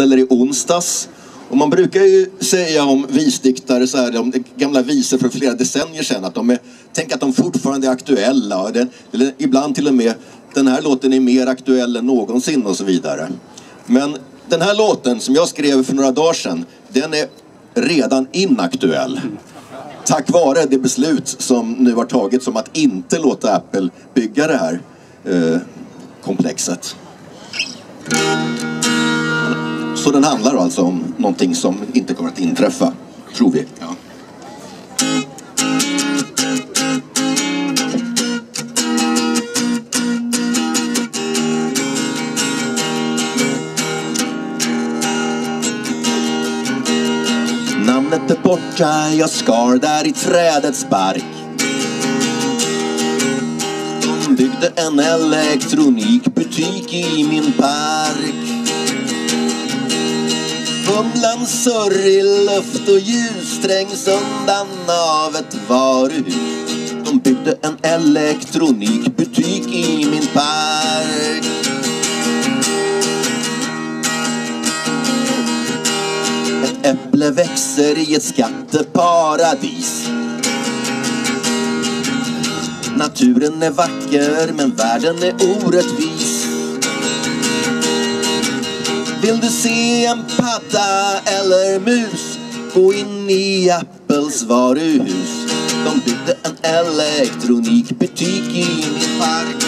eller i onsdags. Och man brukar ju säga om visdiktare, så här, de gamla visor från flera decennier sedan, att de är, tänk att de fortfarande är aktuella. Och det, eller ibland till och med, den här låten är mer aktuell än någonsin och så vidare. Men den här låten som jag skrev för några dagar sedan, den är redan inaktuell. Tack vare det beslut som nu har tagits om att inte låta Apple bygga det här eh, komplexet. Så den handlar alltså om någonting som inte kommer att inträffa, tror vi. Ja. Namnet är borta, jag skar där i trädets bark. Byggde en elektronikbutik i min park. Humlan surr i luft och ljus trängs undan av ett varuhus. De byggde en elektronikbutik i min park. Ett äpple växer i ett skatteparadis. Naturen är vacker men världen är orättvis. Vill du se en padda eller mus? Gå in i Apples varuhus. De byggde en elektronikbutik i min park.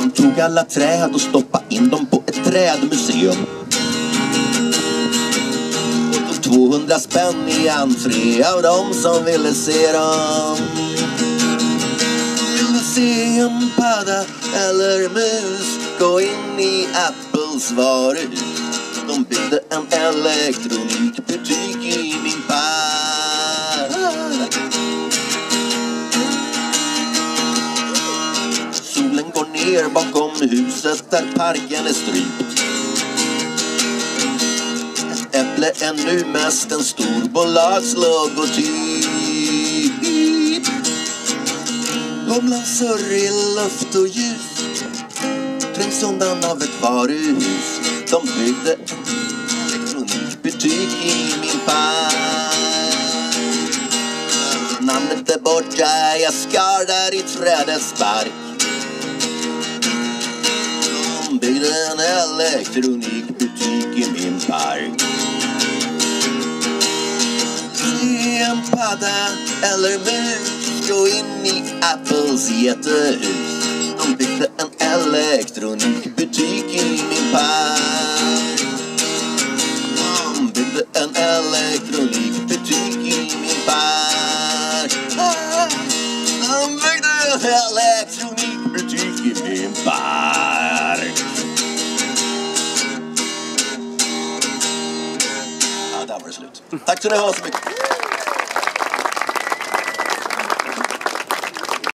De tog alla träd och stoppade in dem på ett trädmuseum. Och tog 200 spänn i entré av dem som ville se dem se padda eller mus Gå in i Apples varuhus De byggde en elektronikbutik i min park. Solen går ner bakom huset där parken är strypt. Ett äpple är nu mest en storbolagslogotyp Humlan surr i luft och ljus. Trängs undan av ett varuhus. De byggde en elektronikbutik i min park Namnet är borta, jag skar där i trädets bark. De byggde en elektronikbutik i min mus gå in i Apples jättehus. De byggde en elektronikbutik i min park. De byggde en elektronikbutik i min park. De byggde en elektronikbutik i min park. Ja, där var det slut. Tack så ni ha så mycket.